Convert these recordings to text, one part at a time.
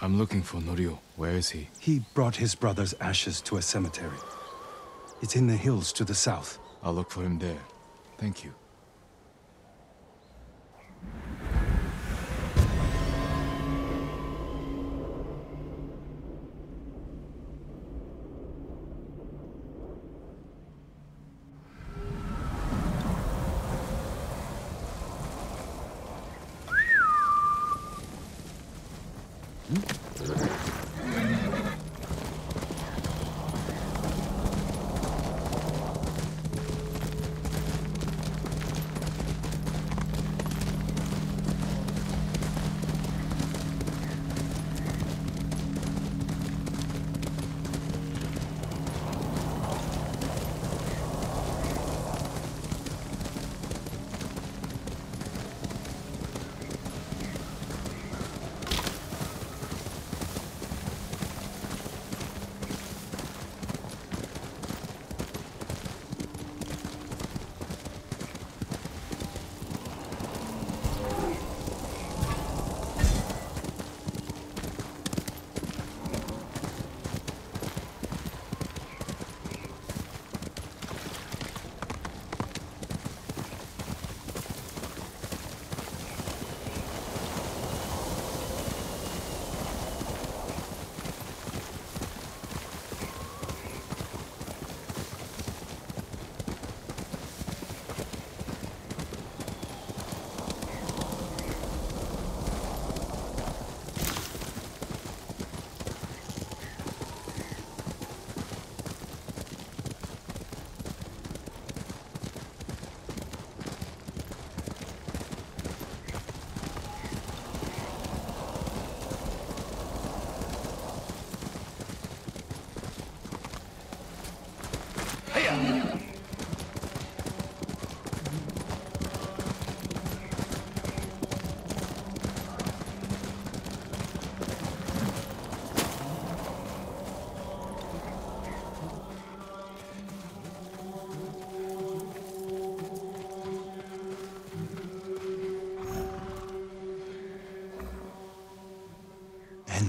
I'm looking for Norio. Where is he? He brought his brother's ashes to a cemetery. It's in the hills to the south. I'll look for him there. Thank you.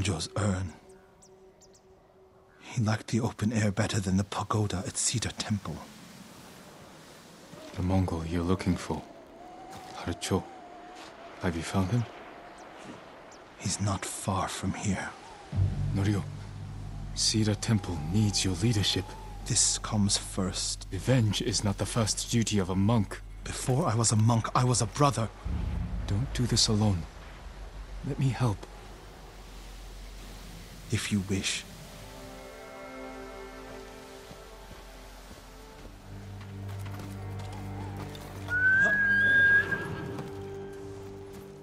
Enjo's urn. He liked the open air better than the pagoda at Cedar Temple. The Mongol you're looking for. Harcho. Have you found him? He's not far from here. Norio, Cedar Temple needs your leadership. This comes first. Revenge is not the first duty of a monk. Before I was a monk, I was a brother. Don't do this alone. Let me help. If you wish.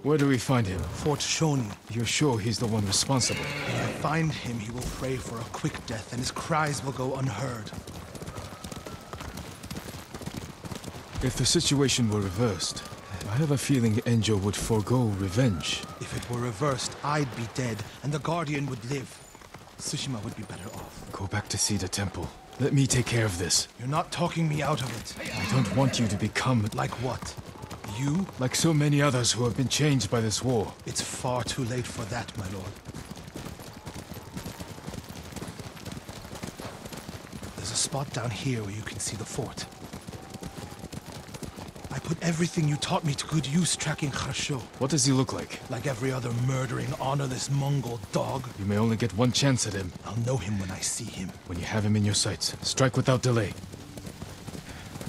Where do we find him? Fort Shoni. You're sure he's the one responsible? If I find him, he will pray for a quick death, and his cries will go unheard. If the situation were reversed, I have a feeling Enjo would forego revenge. If it were reversed, I'd be dead, and the Guardian would live. Tsushima would be better off. Go back to Cedar Temple. Let me take care of this. You're not talking me out of it. I don't want you to become Like what? You? like so many others who have been changed by this war. It's far too late for that, my lord. There's a spot down here where you can see the fort. Put everything you taught me to good use tracking Kharsho. What does he look like? Like every other murdering, honorless Mongol dog, You may only get one chance at him. I'll know him when I see him. When you have him in your sights, strike without delay.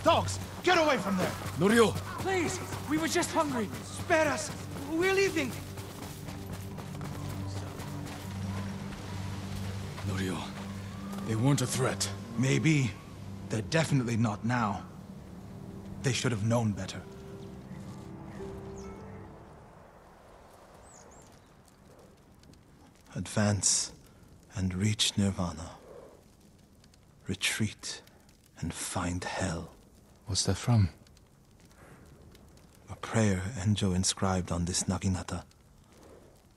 Dogs, get away from there! Norio! Please, we were just hungry. Spare us! We're leaving! Norio, they weren't a threat. Maybe. They're definitely not now. They should have known better. Advance and reach Nirvana. Retreat and find hell. What's that from? A prayer Enjo inscribed on this Naginata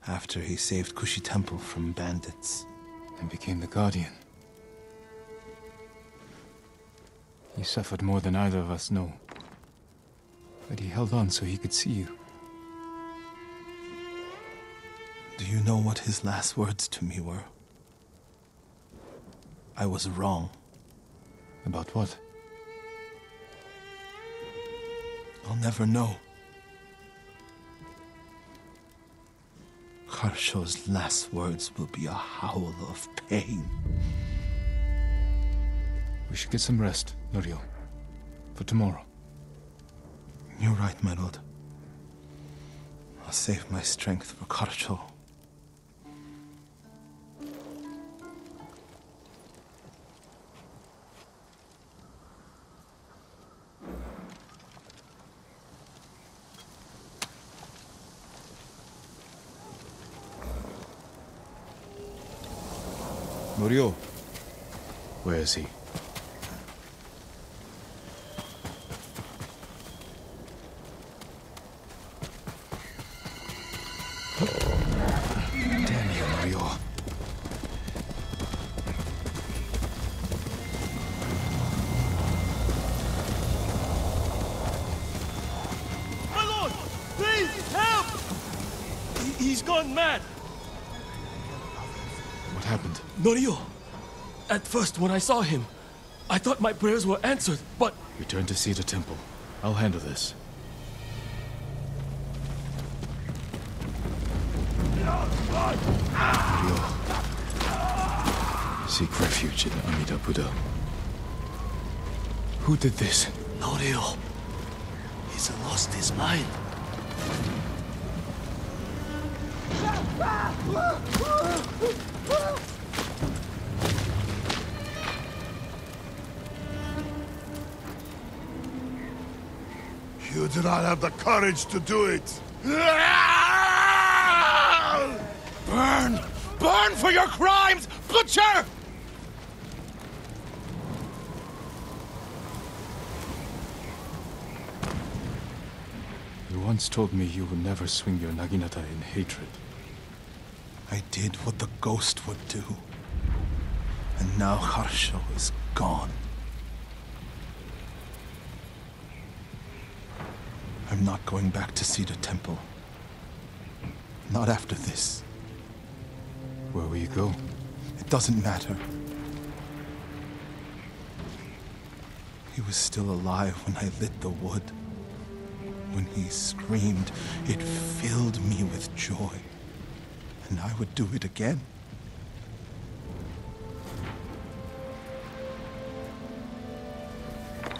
after he saved Kushi Temple from bandits. And became the Guardian. He suffered more than either of us know. But he held on so he could see you. Do you know what his last words to me were? I was wrong. About what? I'll never know. Harsho's last words will be a howl of pain. We should get some rest, Norio. For tomorrow. You're right, my lord. I'll save my strength for Karsho. Norio. Where is he? First, when I saw him, I thought my prayers were answered, but Return to Cedar Temple. I'll handle this. Norio. Seek refuge in Amida Buddha. Who did this? Norio, he's lost his mind. You do not have the courage to do it. Burn! Burn for your crimes, butcher! You once told me you would never swing your Naginata in hatred. I did what the ghost would do. And now Harsho is gone. I'm not going back to Cedar Temple. Not after this. Where will you go? It doesn't matter. He was still alive when I lit the wood. When he screamed, it filled me with joy. And I would do it again.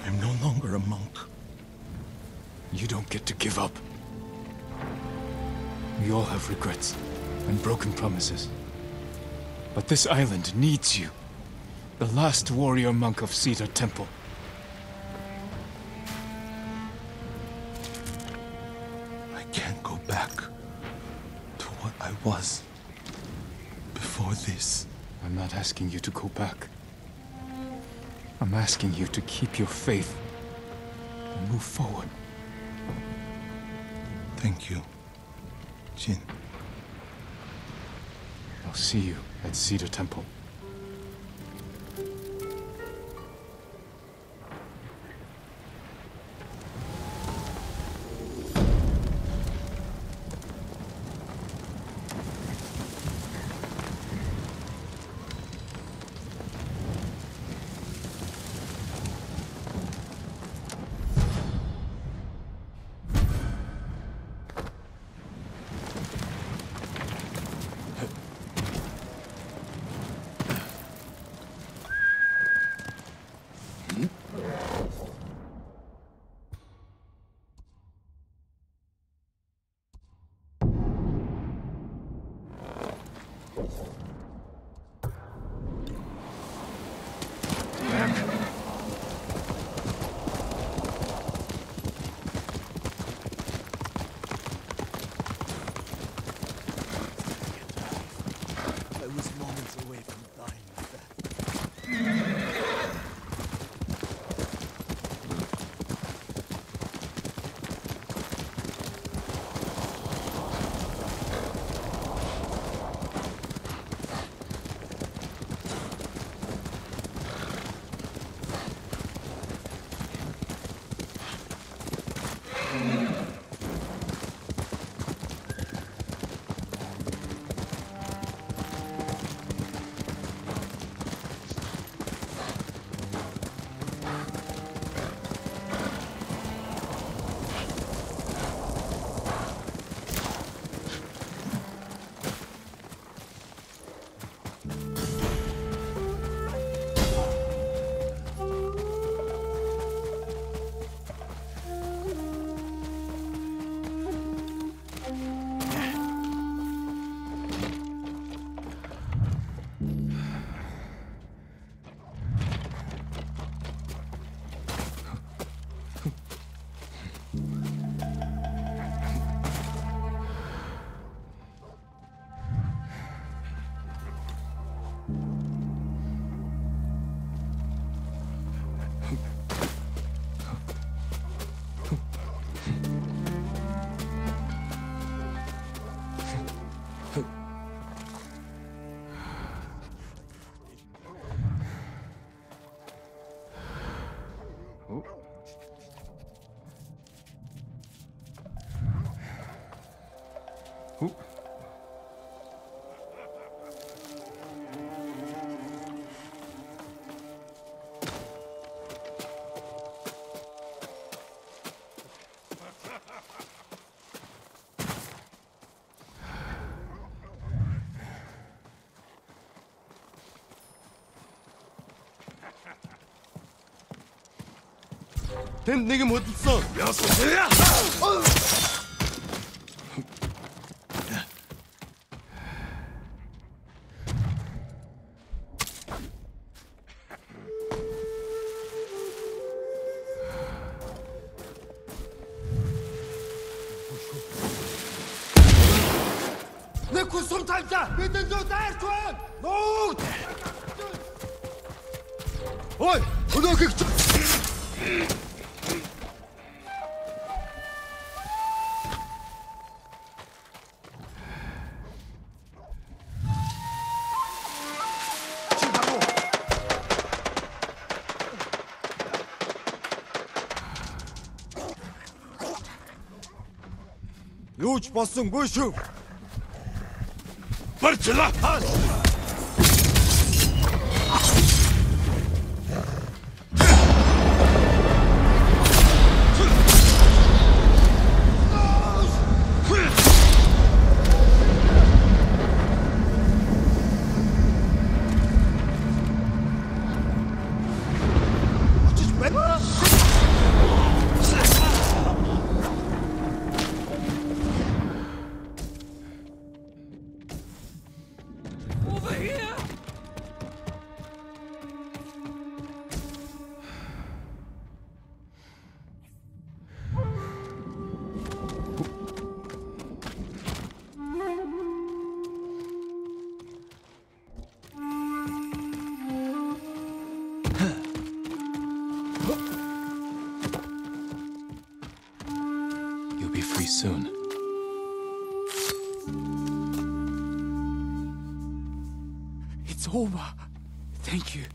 I'm no longer a monk. You don't get to give up. We all have regrets and broken promises. But this island needs you. The last warrior monk of Cedar Temple. I can't go back to what I was before this. I'm not asking you to go back. I'm asking you to keep your faith and move forward. Thank you, Jin. I'll see you at Cedar Temple. 내게 뭐 있어. 야소야. basın kuşum. Fırçıla! Fırçıla!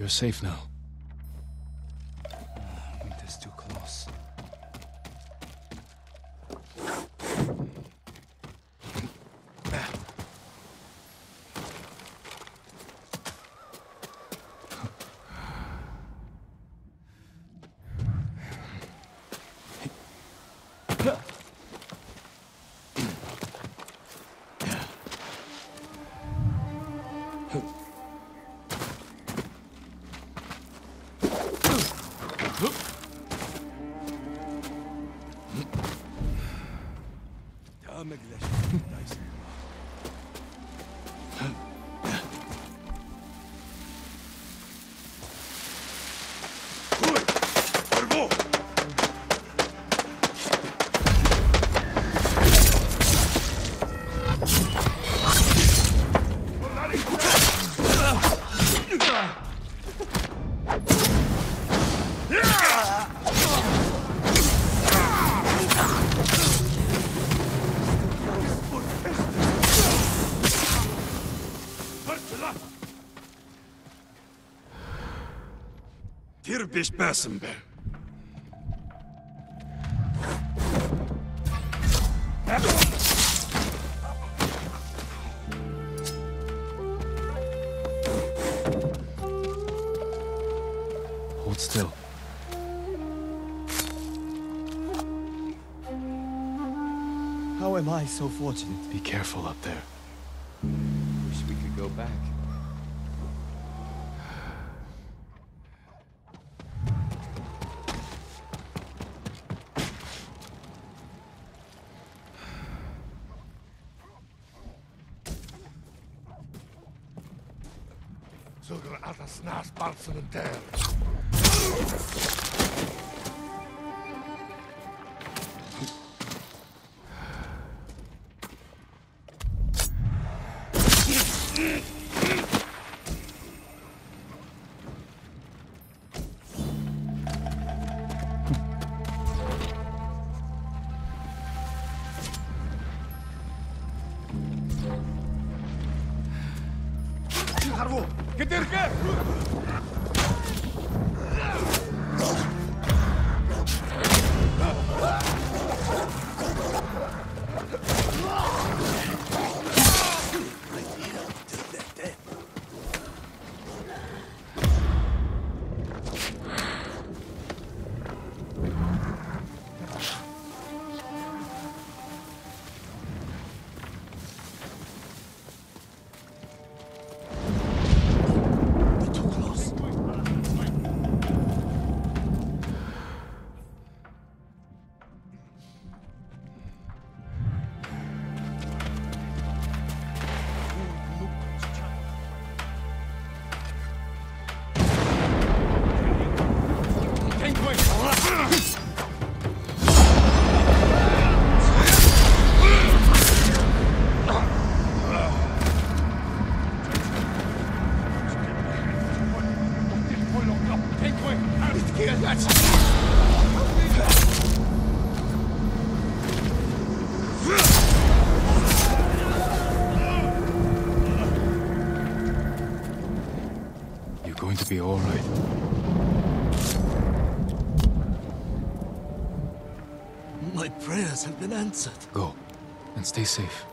You're safe now. this person Hold still. How am I so fortunate? Be careful up there. Balsen en stay safe.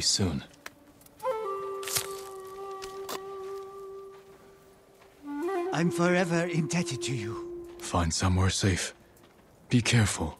Be soon. I'm forever indebted to you. Find somewhere safe. Be careful.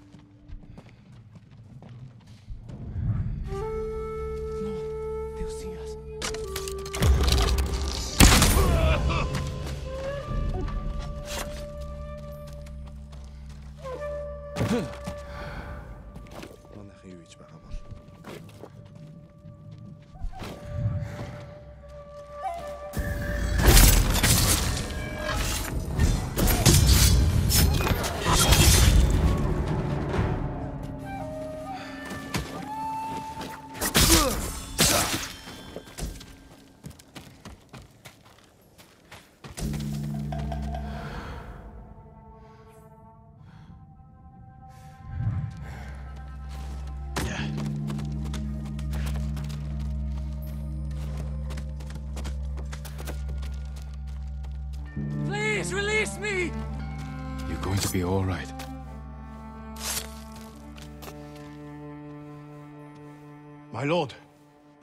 lord,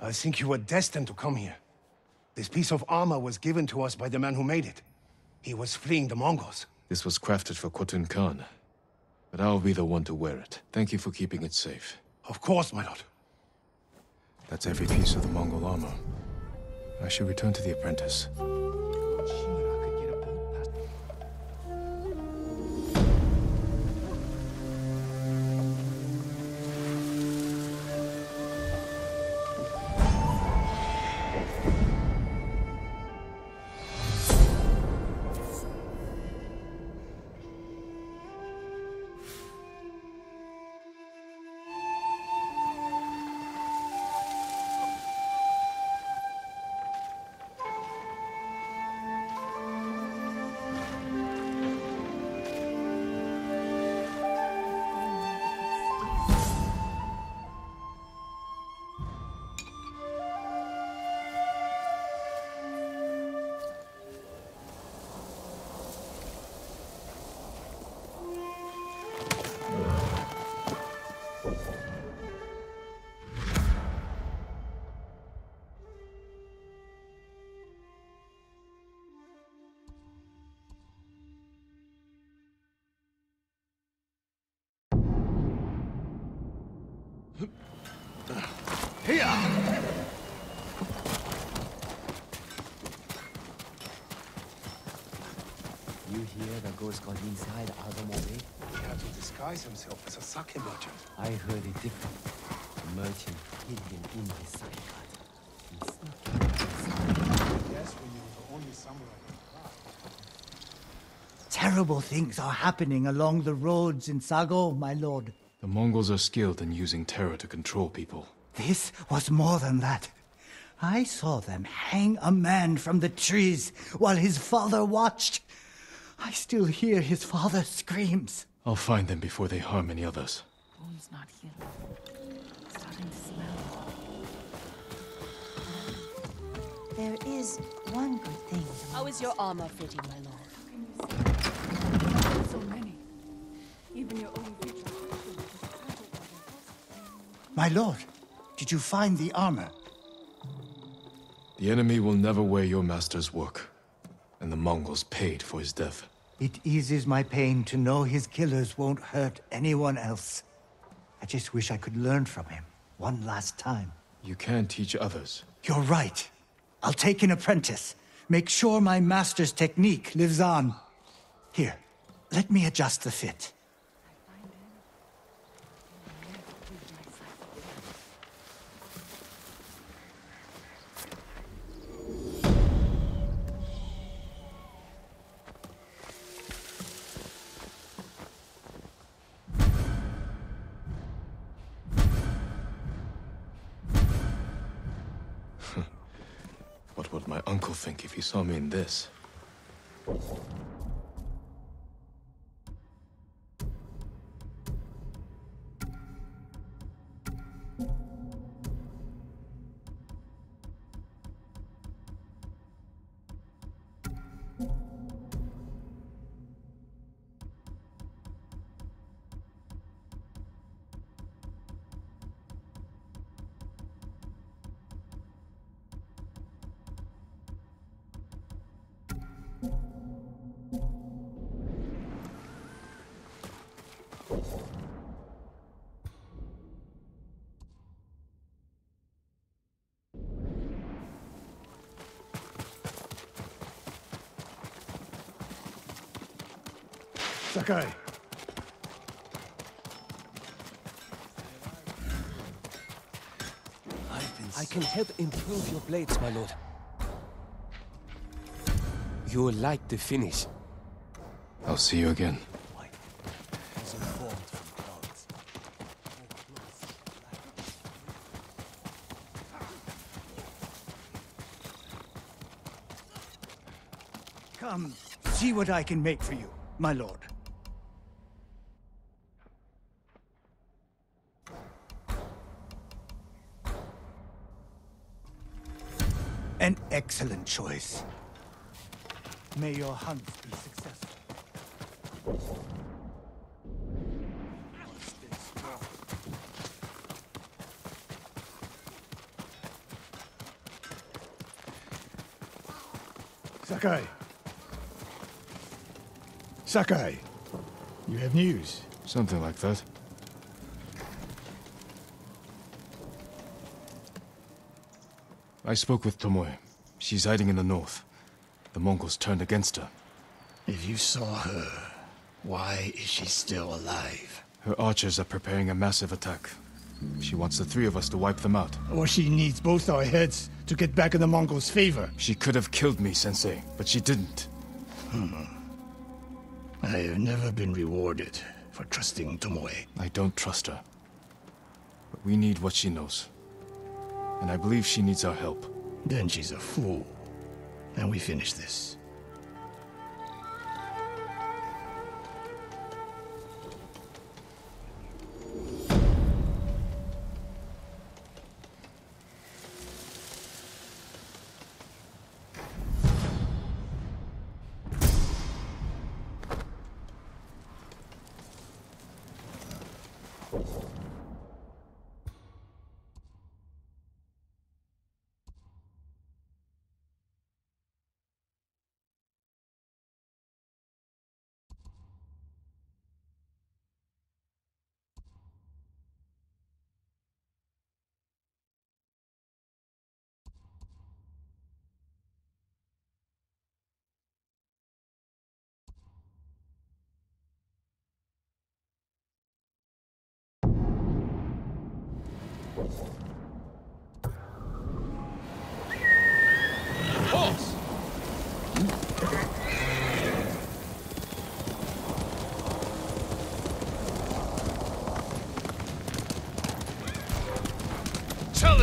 I think you were destined to come here. This piece of armor was given to us by the man who made it. He was fleeing the Mongols. This was crafted for Khotun Khan. But I'll be the one to wear it. Thank you for keeping it safe. Of course, my lord. That's every piece of the Mongol armor. I should return to the apprentice. Disguise himself as a sake merchant. I heard it different. The merchant hid him in his sake hut. He snuck in inside. Yes, when you were the only samurai. Terrible things are happening along the roads in Sago, my lord. The Mongols are skilled in using terror to control people. This was more than that. I saw them hang a man from the trees while his father watched. I still hear his father's screams. I'll find them before they harm any others. Wound's not healing. Starting to smell. There is one good thing. How is your armor fitting, my lord? So many. Even your own creatures. My lord, did you find the armor? The enemy will never wear your master's work. And the Mongols paid for his death. It eases my pain to know his killers won't hurt anyone else. I just wish I could learn from him one last time. You can teach others. You're right. I'll take an apprentice. Make sure my master's technique lives on. Here, let me adjust the fit. Sakai, I can help improve your blades, my lord. You'll like the finish. I'll see you again. Come, see what I can make for you, my lord. An excellent choice. May your hunts be successful. Sakai. Sakai. You have news. Something like that. I spoke with Tomoe. She's hiding in the north. The Mongols turned against her. If you saw her, why is she still alive? Her archers are preparing a massive attack. She wants the three of us to wipe them out. Or she needs both our heads to get back in the Mongols' favor. She could have killed me, Sensei, but she didn't. Hmm. I have never been rewarded for trusting Tomoe. I don't trust her. But we need what she knows and I believe she needs our help. Then she's a fool. And we finish this.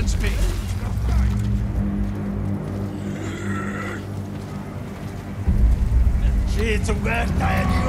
Challenge me! Merda è Dios!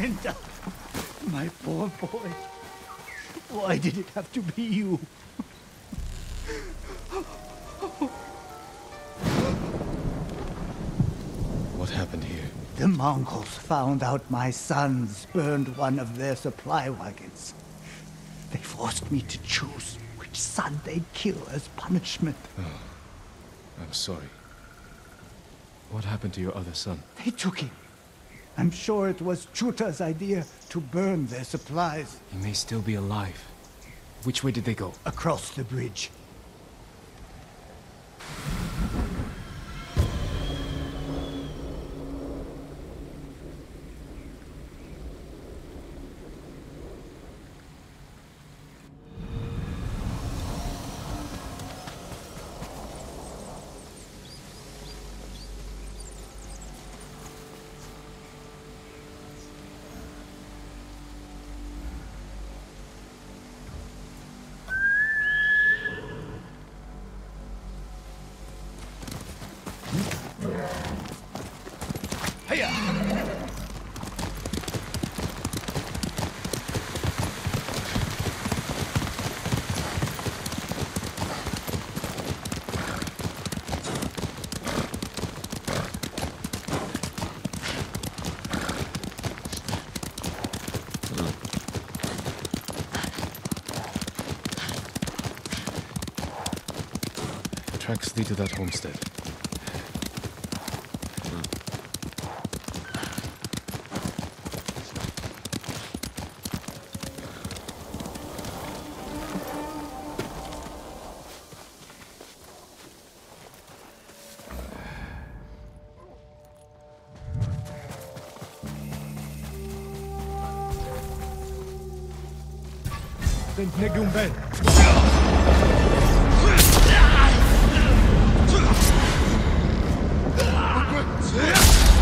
Linda, uh, my poor boy. Why did it have to be you? What happened here? The Mongols found out my sons burned one of their supply wagons. They forced me to choose which son they'd kill as punishment. Oh, I'm sorry. What happened to your other son? They took him. I'm sure it was Chuta's idea to burn their supplies. He may still be alive. Which way did they go? Across the bridge. homestead. Sent Negumben. やった!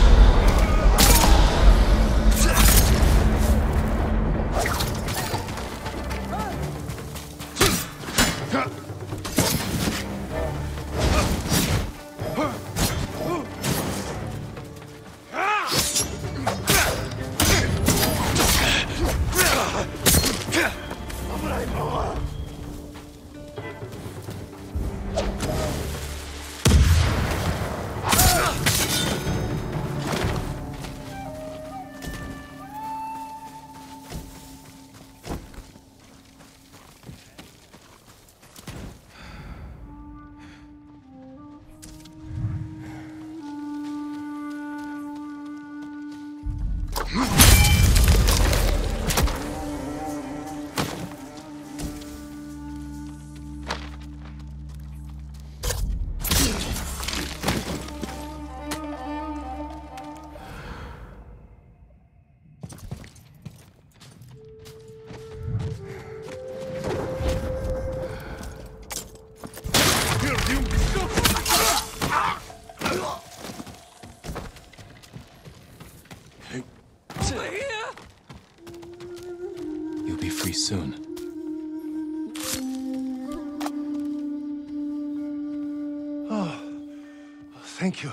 Thank you.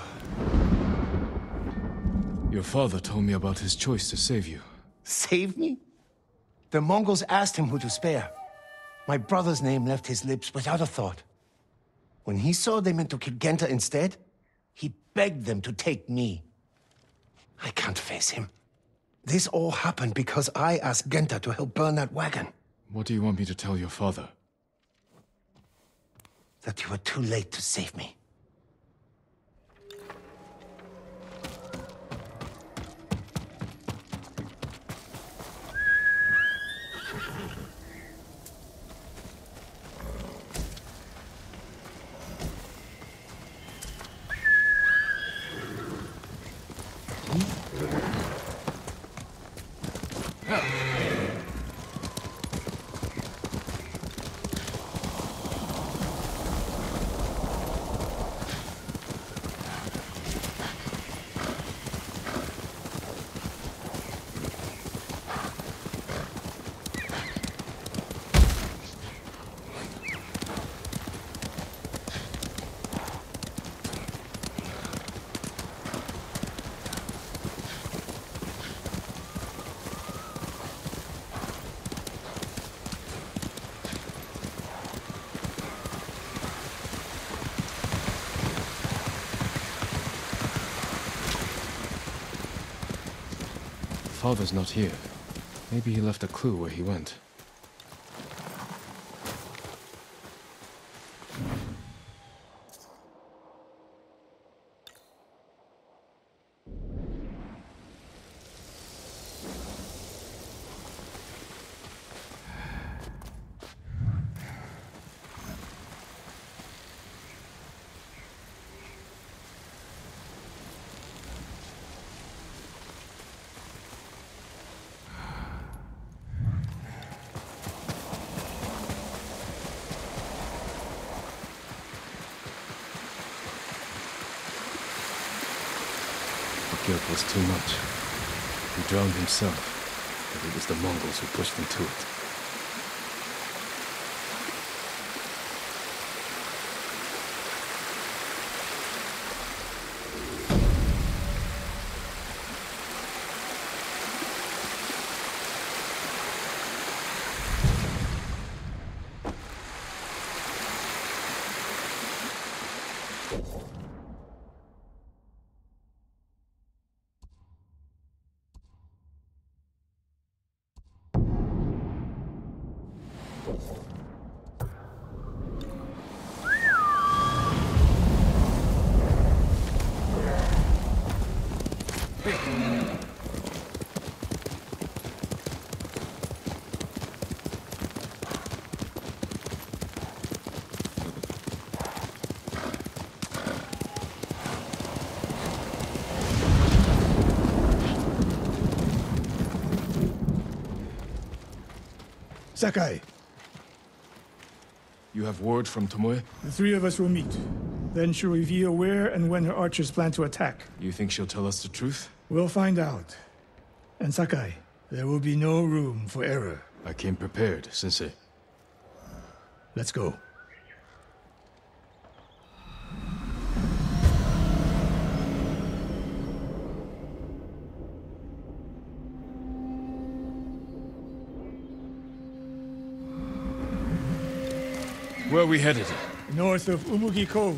Your father told me about his choice to save you. Save me? The Mongols asked him who to spare. My brother's name left his lips without a thought. When he saw they meant to kill Genta instead, he begged them to take me. I can't face him. This all happened because I asked Genta to help burn that wagon. What do you want me to tell your father? That you were too late to save me. Father's not here. Maybe he left a clue where he went. Guilt was too much. He drowned himself, but it was the Mongols who pushed him to it. Sakai, You have word from Tomoe? The three of us will meet. Then she'll reveal where and when her archers plan to attack. You think she'll tell us the truth? We'll find out. And Sakai, there will be no room for error. I came prepared, Sensei. Let's go. Where are we headed? North of Umugi Cove.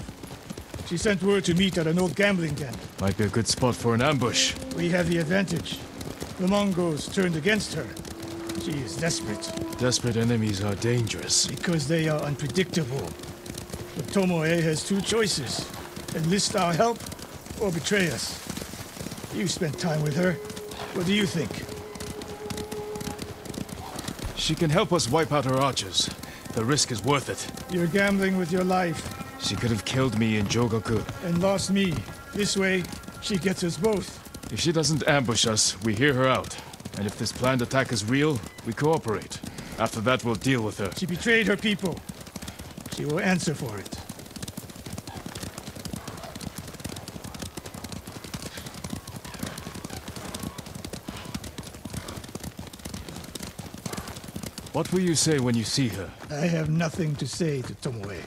She sent word to meet at an old gambling den. Might be a good spot for an ambush. We have the advantage. The Mongols turned against her. She is desperate. Desperate enemies are dangerous. Because they are unpredictable. But Tomoe has two choices. Enlist our help, or betray us. You spent time with her. What do you think? She can help us wipe out her archers. The risk is worth it. You're gambling with your life. She could have killed me in Jogaku. And lost me. This way, she gets us both. If she doesn't ambush us, we hear her out. And if this planned attack is real, we cooperate. After that, we'll deal with her. She betrayed her people. She will answer for it. What will you say when you see her? I have nothing to say to Tomoe.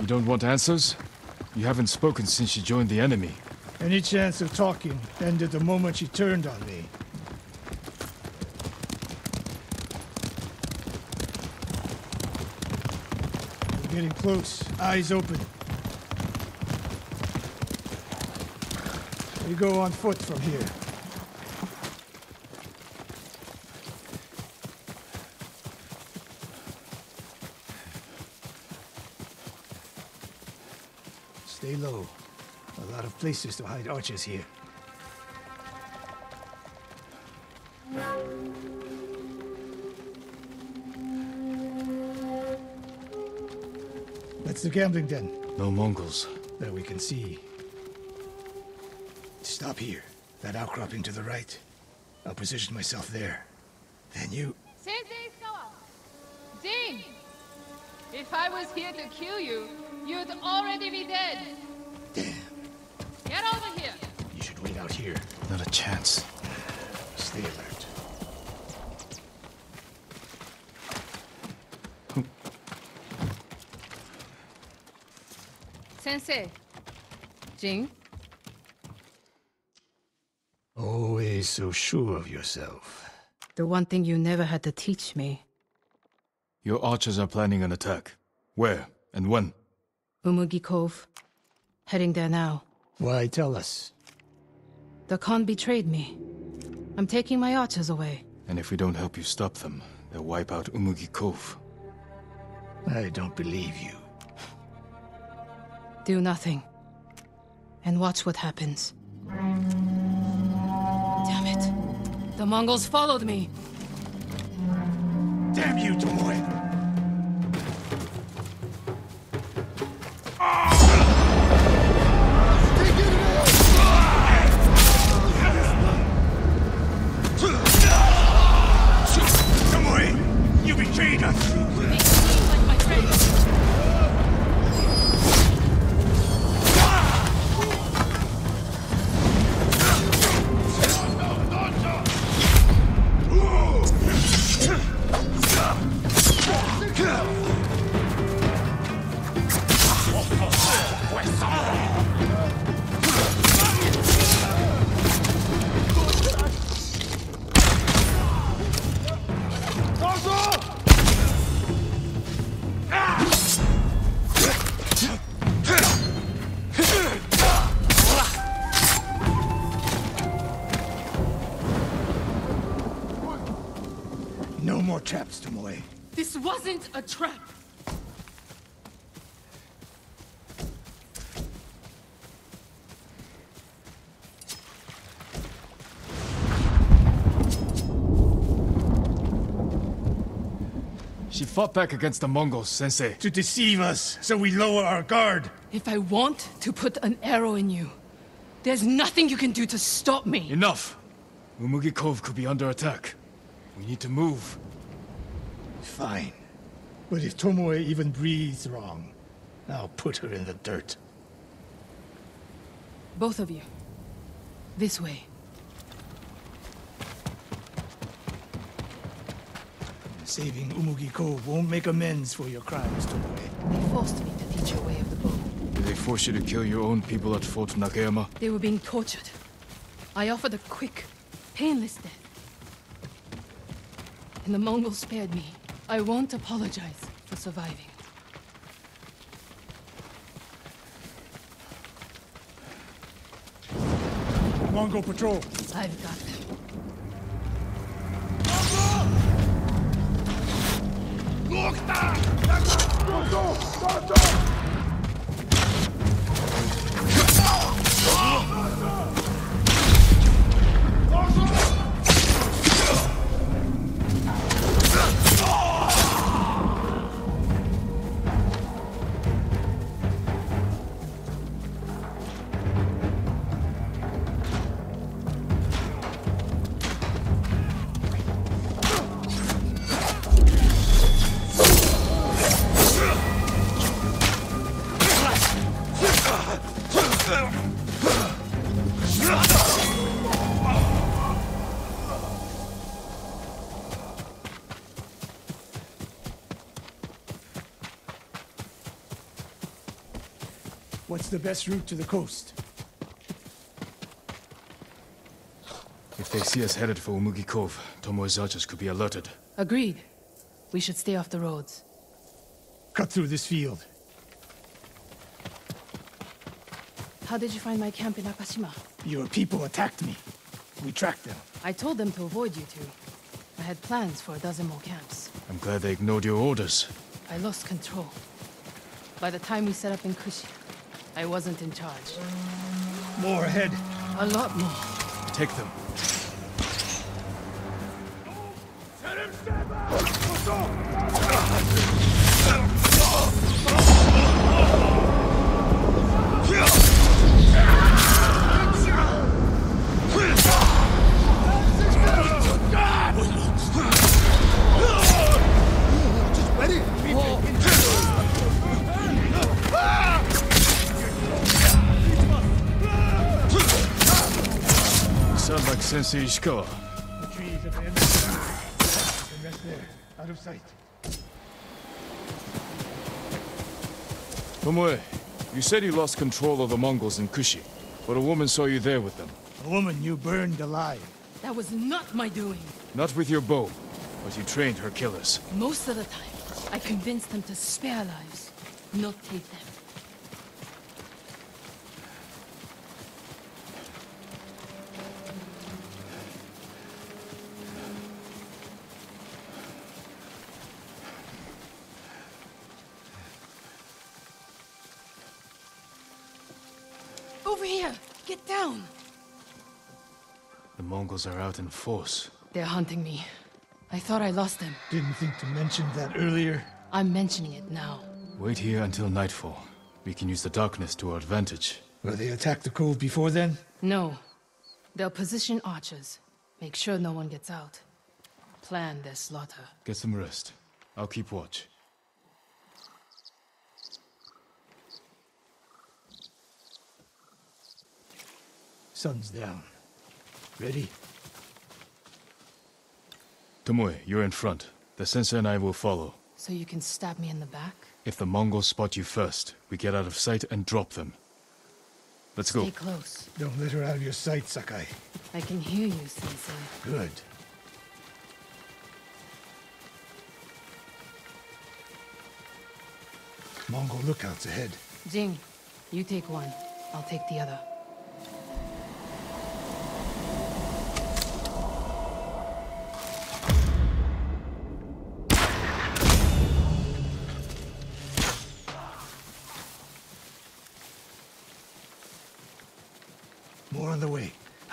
You don't want answers? You haven't spoken since she joined the enemy. Any chance of talking ended the moment she turned on me. We're getting close. Eyes open. We go on foot from here. Stay low. A lot of places to hide archers here. That's the gambling den. No Mongols. That we can see. Stop here. That outcropping to the right. I'll position myself there. Then you... Sensei Sawa! Jin! If I was here to kill you, you'd already be dead. Damn. Get over here. You should wait out here. Not a chance. Stay alert. Sensei. Jin? Always so sure of yourself. The one thing you never had to teach me. Your archers are planning an attack. Where and when? Umugi Cove. Heading there now. Why tell us? The Khan betrayed me. I'm taking my archers away. And if we don't help you stop them, they'll wipe out Umugi Cove. I don't believe you. Do nothing. And watch what happens. Damn it. The Mongols followed me. Damn you, Tomoe! Tomoe! Fought back against the Mongols, Sensei. To deceive us, so we lower our guard. If I want to put an arrow in you, there's nothing you can do to stop me. Enough! Umugi Cove could be under attack. We need to move. Fine. But if Tomoe even breathes wrong, I'll put her in the dirt. Both of you. This way. Saving Umugi Cove won't make amends for your crimes, Tomoe. They forced me to teach a way of the bow. Did they force you to kill your own people at Fort Nakayama? They were being tortured. I offered a quick, painless death. And the Mongols spared me. I won't apologize for surviving. Mongol patrol. I've got them. The best route to the coast? If they see us headed for Umugi Cove, Tomoe's archers could be alerted. Agreed. We should stay off the roads. Cut through this field. How did you find my camp in Akashima? Your people attacked me. We tracked them. I told them to avoid you two. I had plans for a dozen more camps. I'm glad they ignored your orders. I lost control. By the time we set up in Kushi, I wasn't in charge. More ahead. A lot more. Take them. Sound like Sensei Ishikawa. The trees at the end of the path. You rest there, out of sight. Tomoe, you said you lost control of the Mongols in Kushi, but a woman saw you there with them. A woman you burned alive. That was not my doing. Not with your bow, but you trained her killers. Most of the time, I convinced them to spare lives, not take them. Here! Get down! The Mongols are out in force. They're hunting me. I thought I lost them. Didn't think to mention that earlier. I'm mentioning it now. Wait here until nightfall. We can use the darkness to our advantage. Will they attack the cove before then? No. They'll position archers. Make sure no one gets out. Plan their slaughter. Get some rest. I'll keep watch. Sun's down. Ready? Tomoe, you're in front. The sensei and I will follow. So you can stab me in the back? If the Mongols spot you first, we get out of sight and drop them. Let's go. Stay close. Don't let her out of your sight, Sakai. I can hear you, Sensei. Good. Mongol lookouts ahead. Jin, you take one. I'll take the other.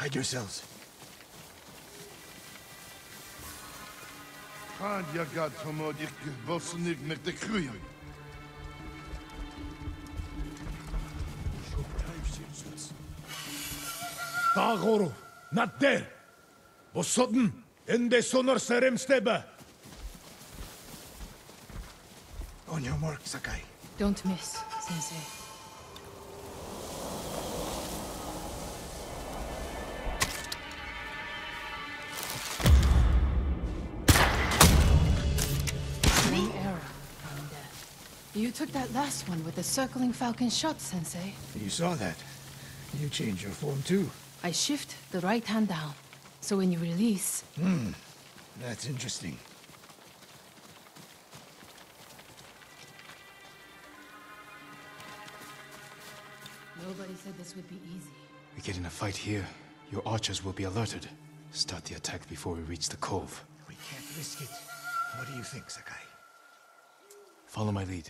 Hide yourselves. Gaan je gaat vanuit ik bossen niet met de groeien. Tagoro, not there. Osodden, ende sonor serem steba. On your mark, Sakai. Don't miss, Sensei. Took that last one with the circling falcon shot, Sensei. You saw that. You change your form too. I shift the right hand down, so when you release, Hmm. That's interesting. nobody said this would be easy. We get in a fight here, your archers will be alerted. Start the attack before we reach the cove. We can't risk it. What do you think, Sakai? Follow my lead.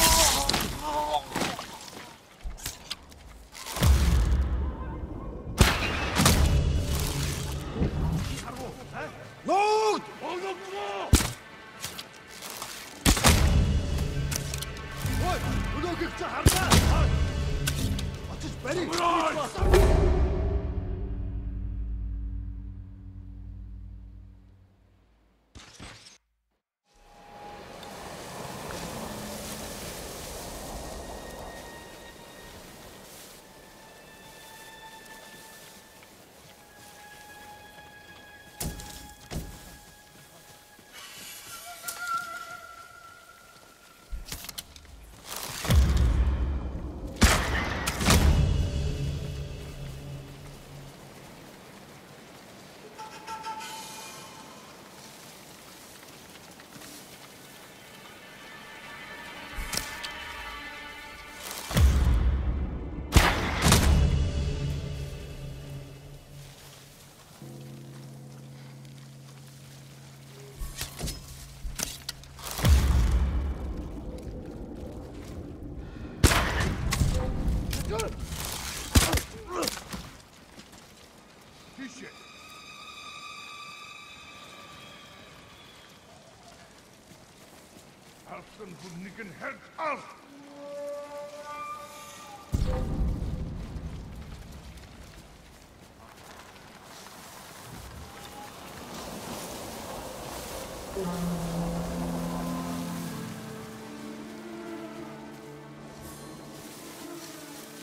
Halsen von Nicken Herz auf!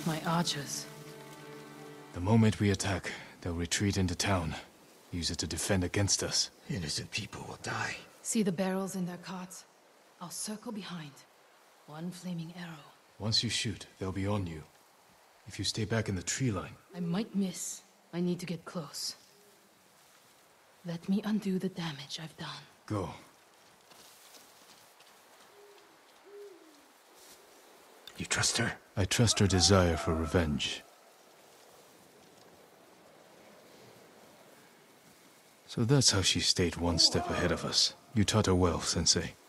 My archers. The moment we attack, they'll retreat into town. Use it to defend against us. Innocent people will die. See the barrels in their carts? I'll circle behind. One flaming arrow. Once you shoot, they'll be on you. If you stay back in the tree line, I might miss. I need to get close. Let me undo the damage I've done. go. You trust her? I trust her desire for revenge. So that's how she stayed one step ahead of us. You taught her well, Sensei.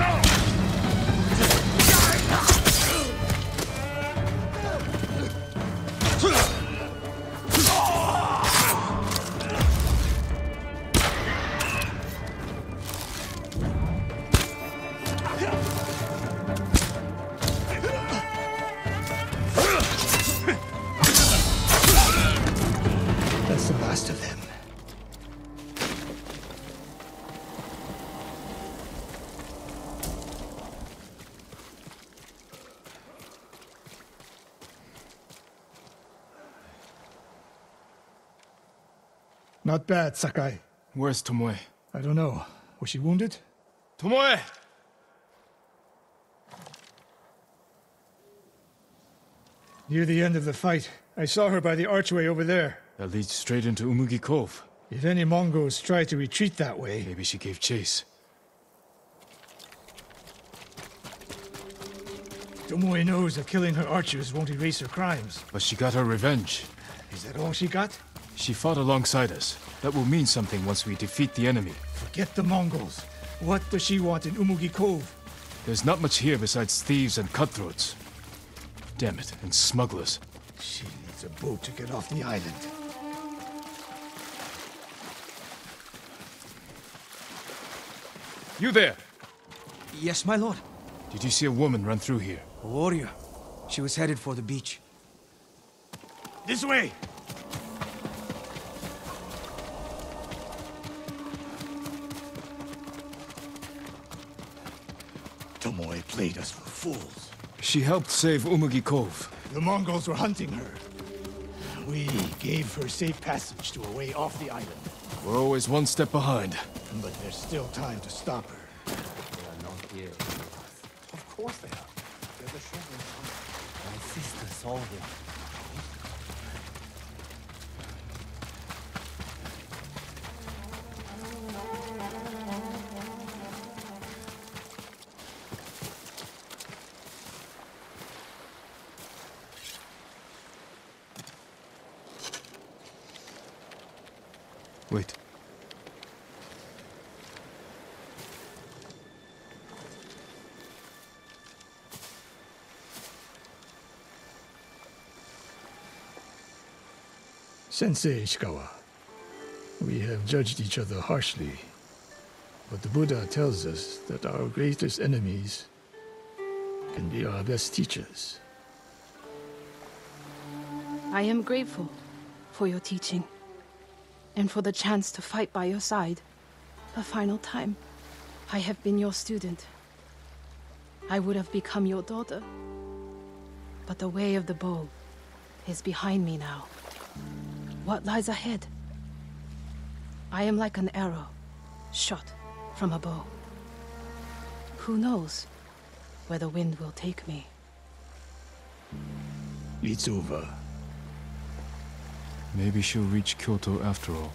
That's Not bad, Sakai. Where's Tomoe? I don't know. Was she wounded? Tomoe! Near the end of the fight, I saw her by the archway over there. That leads straight into Umugi Cove. If any Mongols try to retreat that way... Maybe she gave chase. Tomoe knows that killing her archers won't erase her crimes. But she got her revenge. Is that all she got? She fought alongside us. That will mean something once we defeat the enemy. Forget the Mongols. What does she want in Umugi Cove? There's not much here besides thieves and cutthroats. Damn it, and smugglers. She needs a boat to get off the island. You there! Yes, my lord. Did you see a woman run through here? A warrior. She was headed for the beach. This way! Fools. She helped save Umugi Cove. The Mongols were hunting her. We gave her safe passage to a way off the island. We're always one step behind. But there's still time to stop her. They are not here. Of course they are. They're the Shogun's. My sister saw them. Sensei Ishikawa, we have judged each other harshly, but the Buddha tells us that our greatest enemies can be our best teachers. I am grateful for your teaching and for the chance to fight by your side. A final time, I have been your student. I would have become your daughter. But the way of the bow is behind me now. What lies ahead? I am like an arrow, shot from a bow. Who knows where the wind will take me? It's over. Maybe she'll reach Kyoto after all.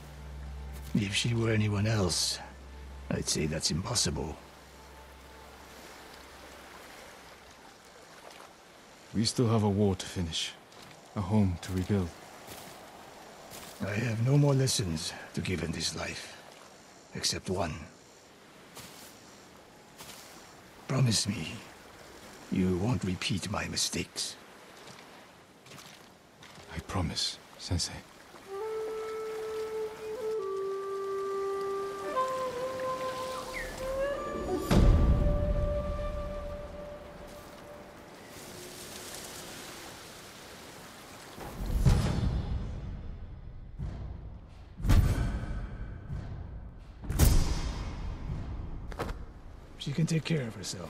If she were anyone else, I'd say that's impossible. We still have a war to finish. A home to rebuild. I have no more lessons to give in this life, except one. Promise me, you won't repeat my mistakes. I promise, Sensei. She can take care of herself.